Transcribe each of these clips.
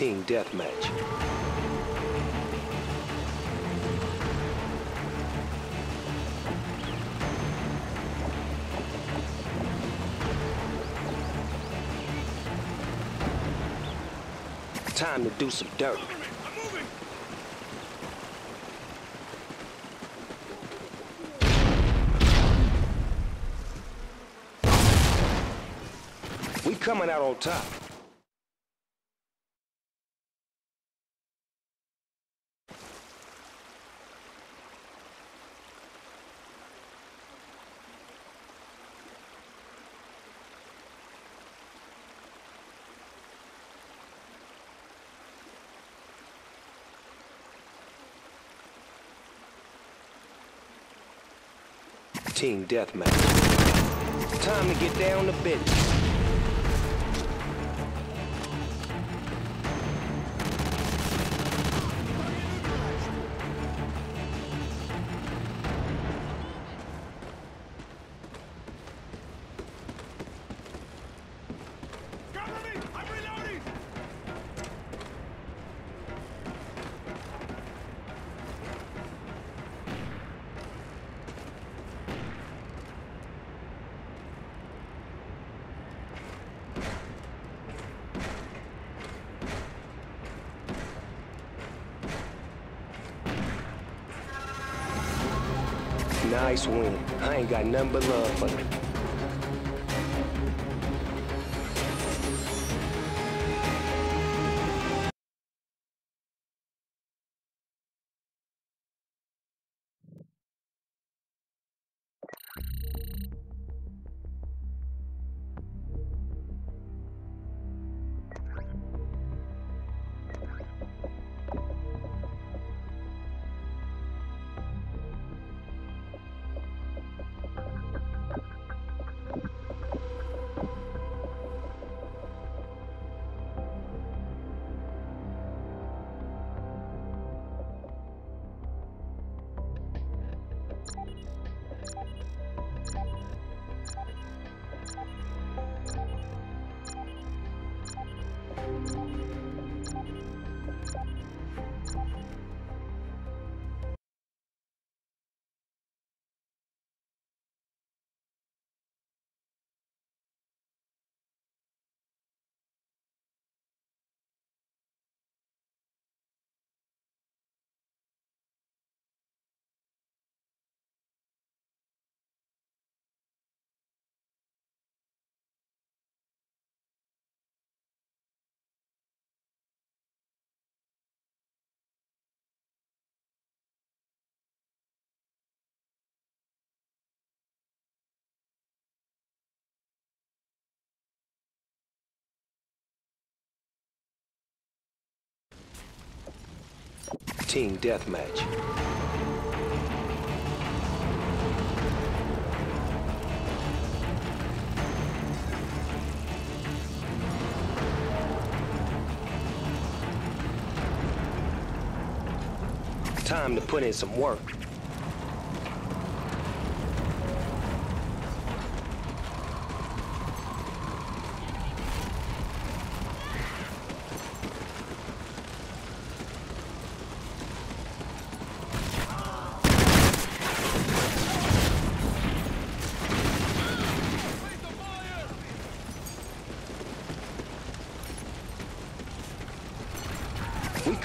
Team Deathmatch. Time to do some dirt. We coming out on top. Team Deathmatch. Time to get down to business. Nice win. I ain't got nothing but love for them. Team Deathmatch. Time to put in some work. We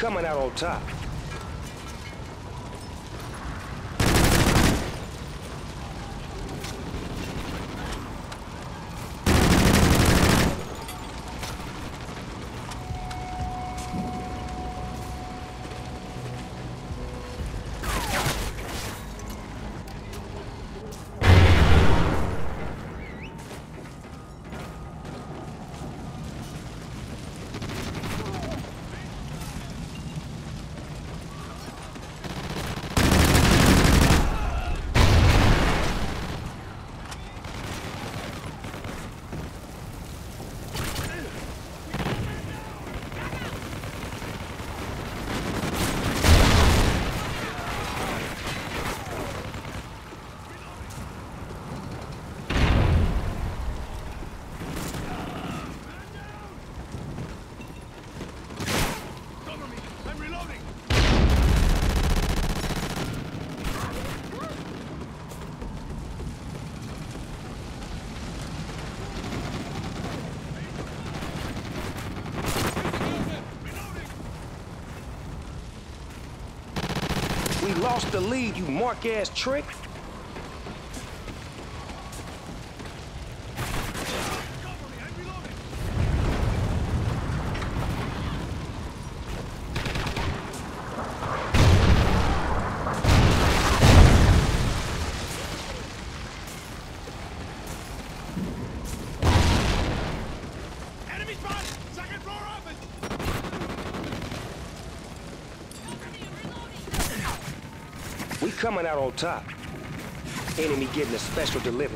coming top. Lost the lead, you mark-ass trick. Cover me, I'm reloading. Enemy spotted! Second floor office! We coming out on top. Enemy getting a special delivery.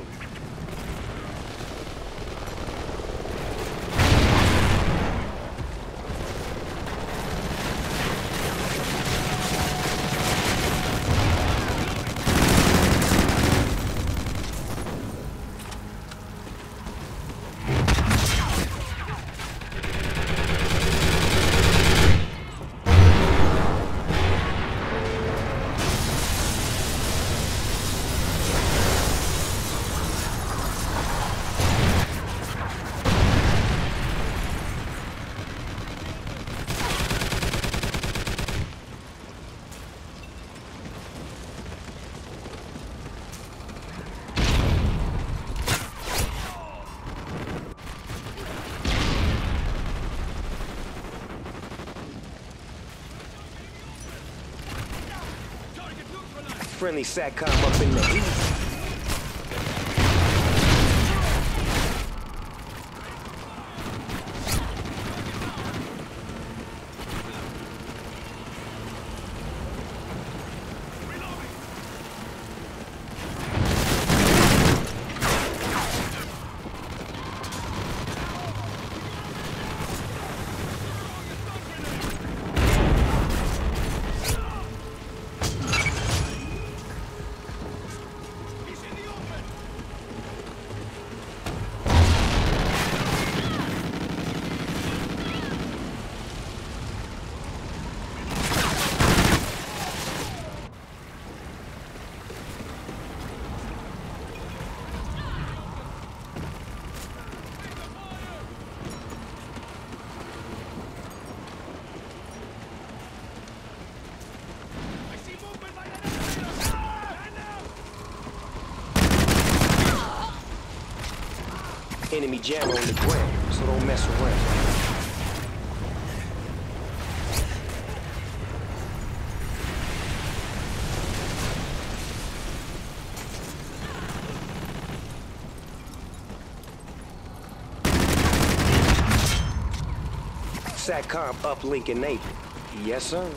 Friendly SATCOM up in the heat. Enemy jammer on the ground, so don't mess around. SATCOM uplink enabled. Yes, sir.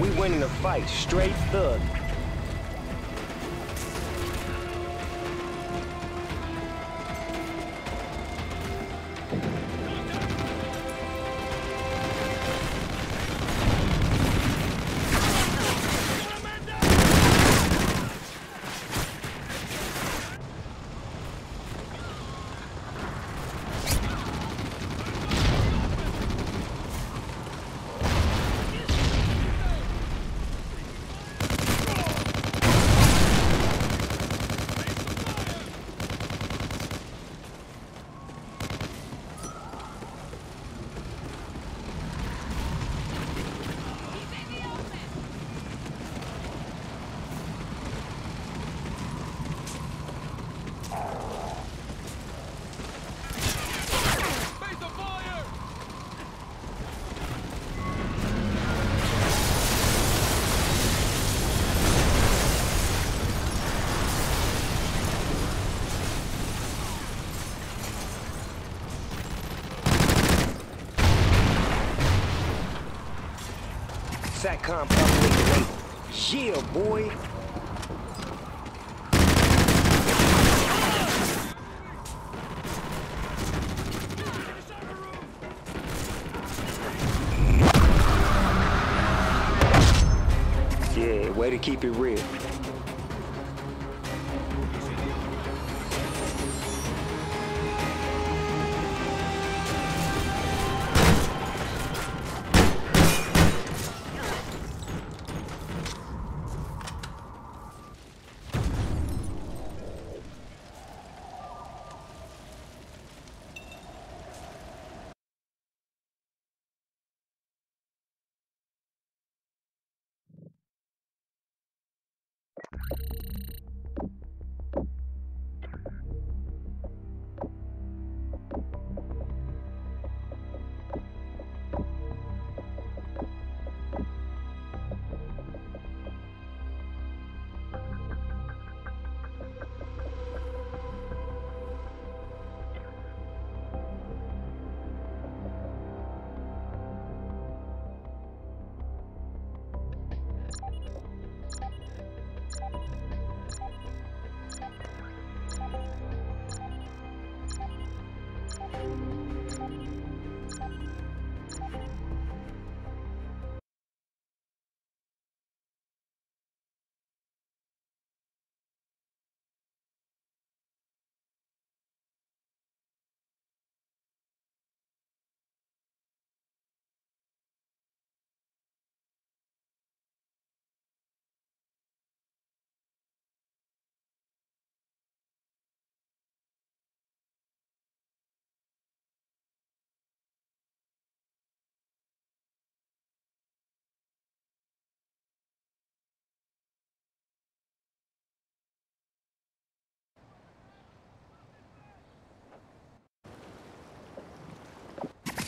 We winning the fight, straight thug. SATCOM. Yeah, boy. Yeah, way to keep it real.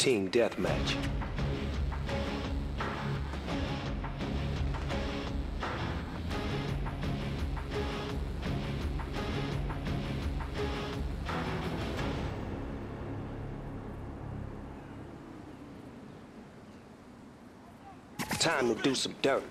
Team deathmatch. Time to do some dirt.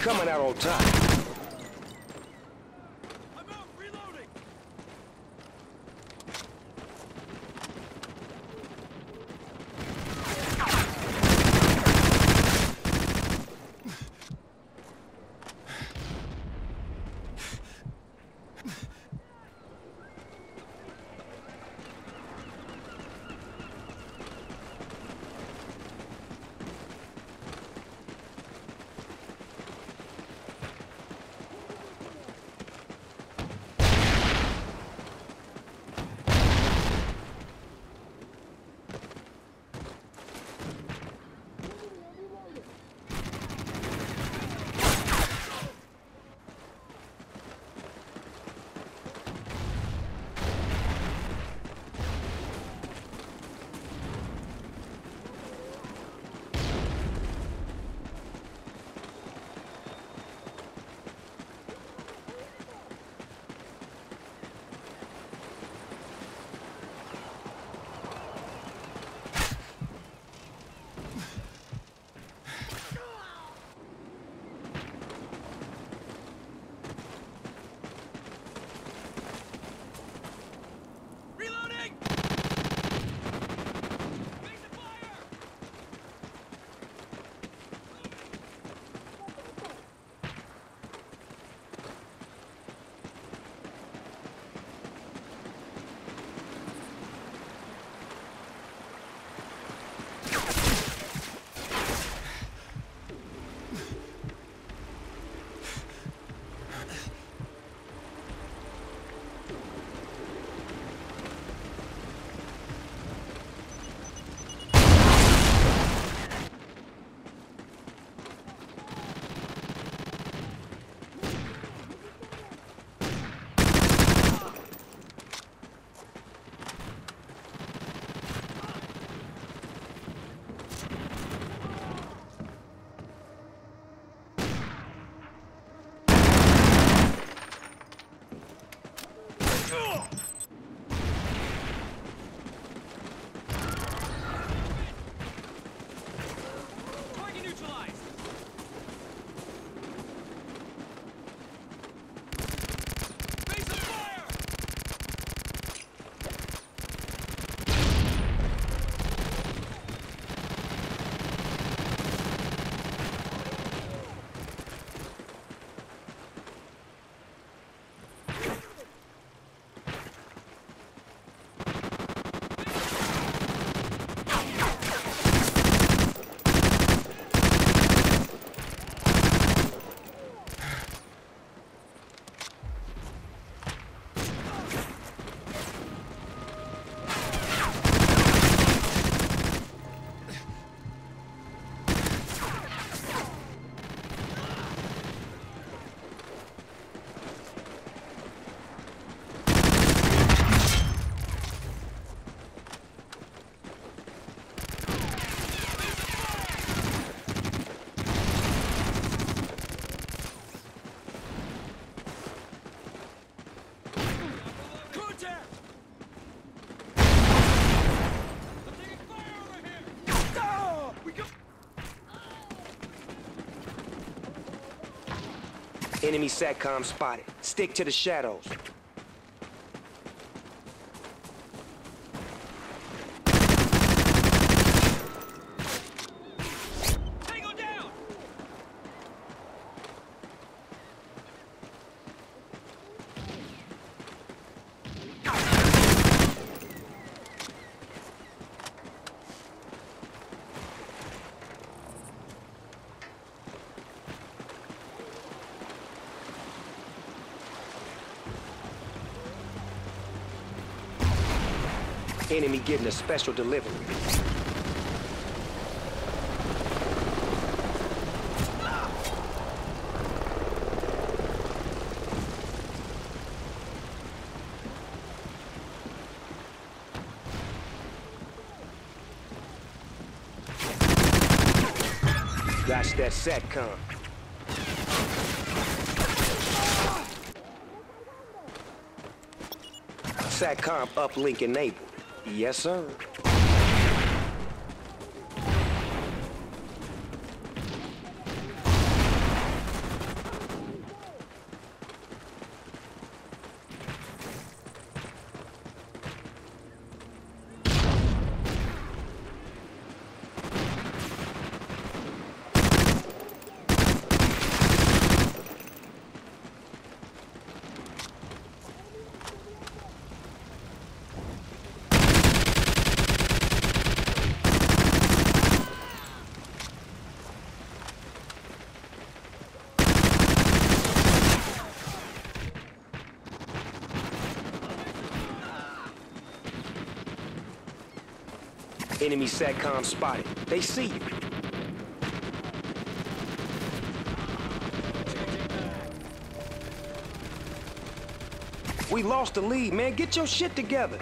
Coming out on top. Enemy SATCOM spotted. Stick to the shadows. Tango down! Enemy getting a special delivery. That's that SATCOM. SATCOM uplink enabled. Yes, sir. Enemy SATCOM spotted. They see you. We lost the lead, man. Get your shit together.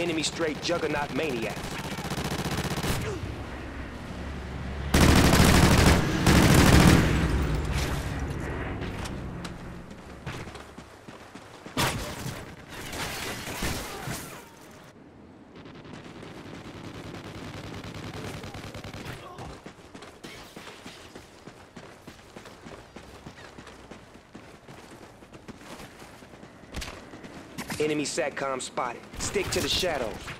Enemy straight juggernaut maniac. Enemy SATCOM spotted. Stick to the shadows.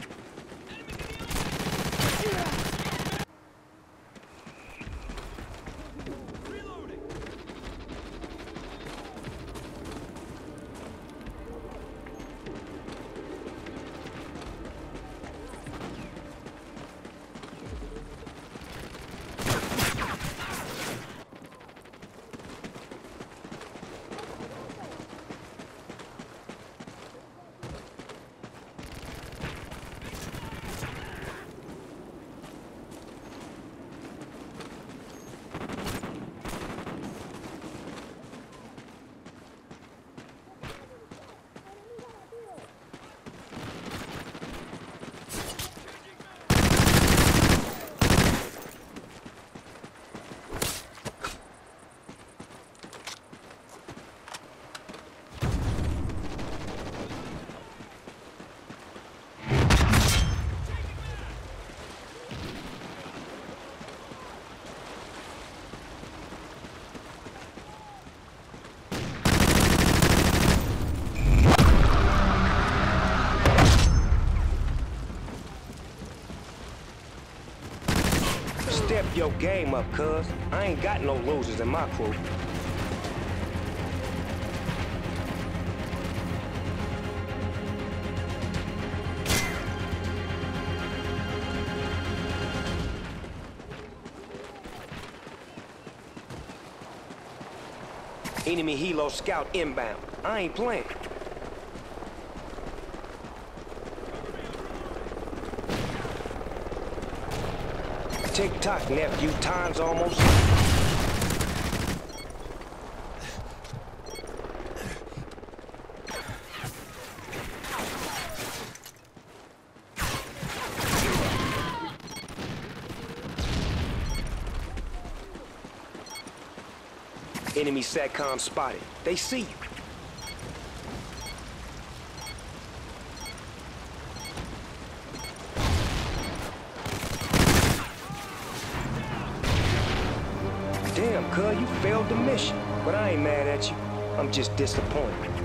Your game up, cuz. I ain't got no losers in my crew. Enemy helo scout inbound. I ain't playing. tick-tock, nephew. Time's almost. Enemy SATCOM spotted. They see you. Cuz, you failed the mission. But I ain't mad at you. I'm just disappointed.